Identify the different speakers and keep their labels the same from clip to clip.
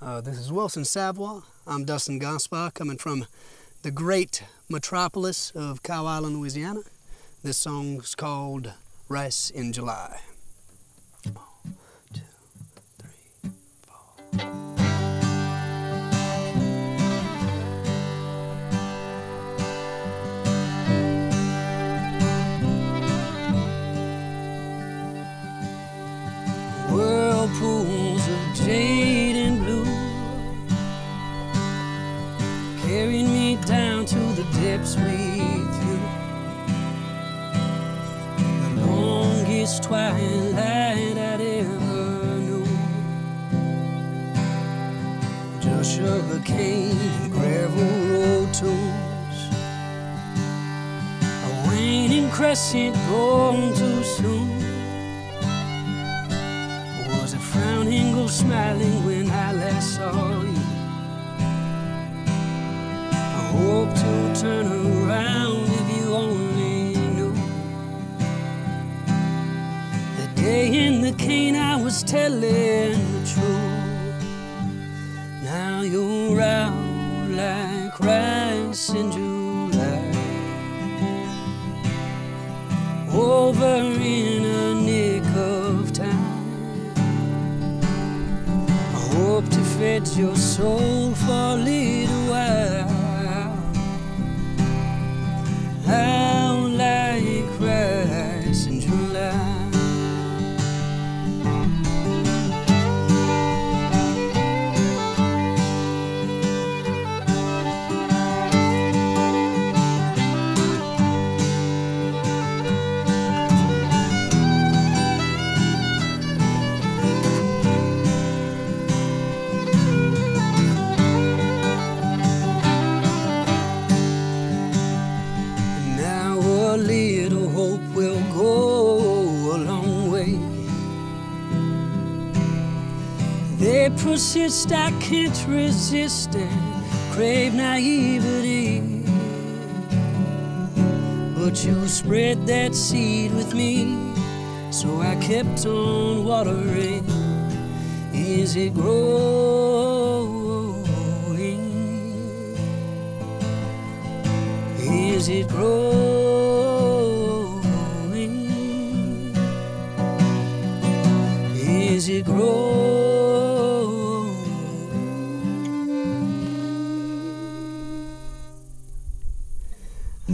Speaker 1: Uh, this is Wilson Savoy. I'm Dustin Gaspard coming from the great metropolis of Cow Island, Louisiana. This song's called Rice in July.
Speaker 2: Whirlpools of carrying me down to the depths with you. The longest twilight I'd ever known just sugar cane and gravel road tunes a waning crescent gone too soon. Was a frowning ghost smiling when I last saw hope to turn around if you only knew. The day in the cane I was telling the truth. Now you're out like rice in July. Over in a nick of time. I hope to fed your soul for a little while. They persist, I can't resist and crave naivety. But you spread that seed with me, so I kept on watering. Is it growing? Is it growing? Is it growing?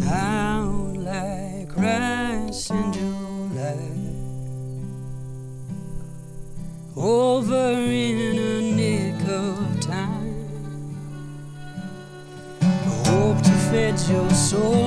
Speaker 2: Out like rice in July. Over in a nick of time. Hope to fed your soul